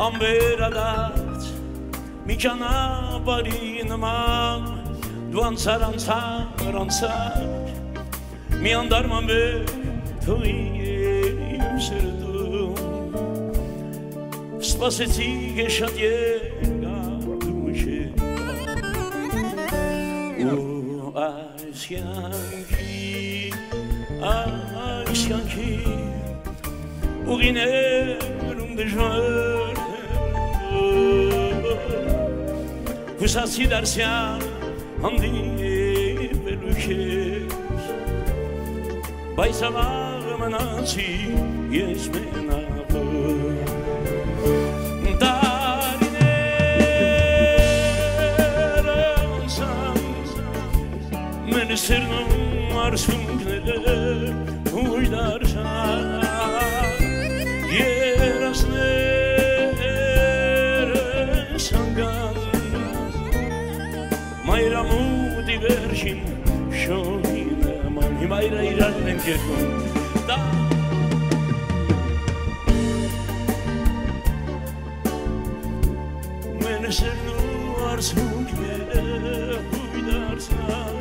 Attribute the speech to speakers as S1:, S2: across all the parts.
S1: ամբերադած ամբերադած մի ճանապարհի նման դու անցար անցար անցար մի անդարման բեր թողի իմ սրտում սպասեցի շատ երկար դու չէ ու այս յանքի այս յանքի ուղիներում դժվար esas inercia andi peluche vais a varmena si es mena Darine Ransan Menisirnum arşım נשים שוהים המונים העירה עירה אין כגון מנסר נוער זוג והוידר זמן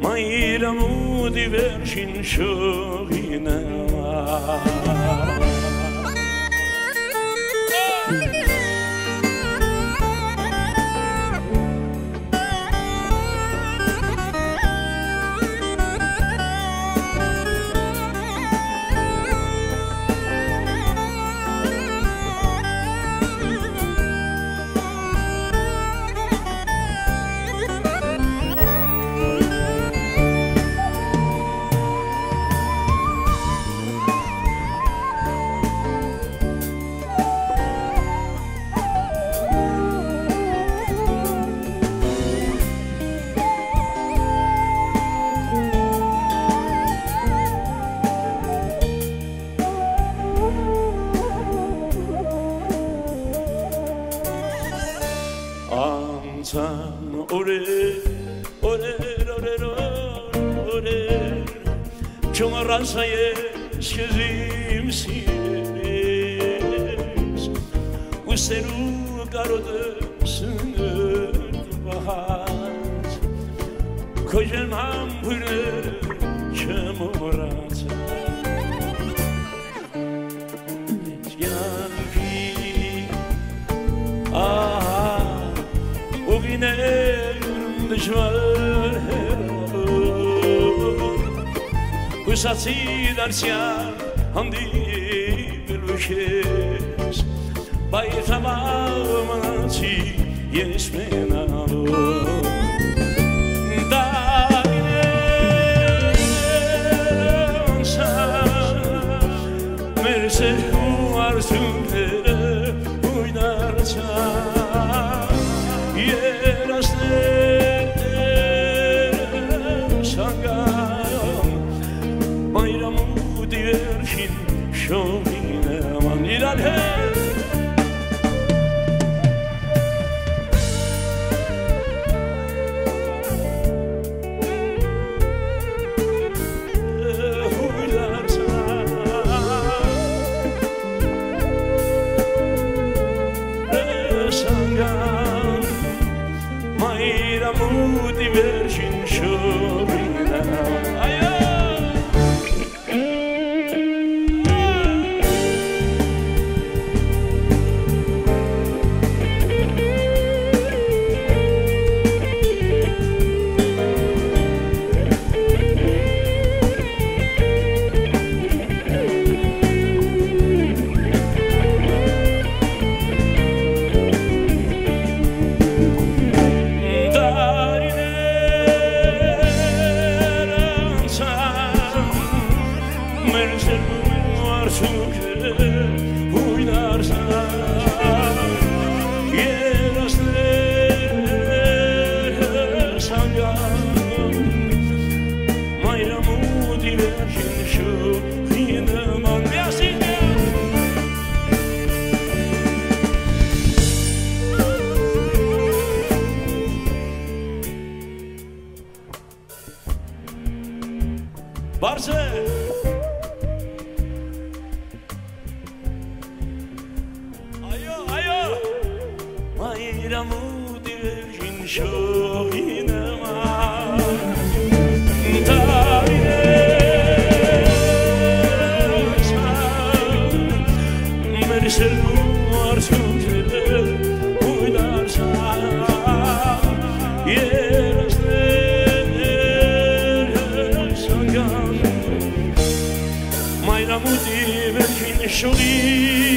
S1: מהיר עמודי ורשין שוהים המונים dolore che un ranzaie skesimsiz Usteru garodasını bahat Kocam ham buyurur çamurata Ah, o güne düşman Հուսացի դարսյան հանդիպելու քեզ Բայց համավ մնացի ես մենալով güzel hey Mai ramudi vergin shorinam Barse Ayo ayo. Mayramu dirjin shohinama Mercedes sözleri jolie.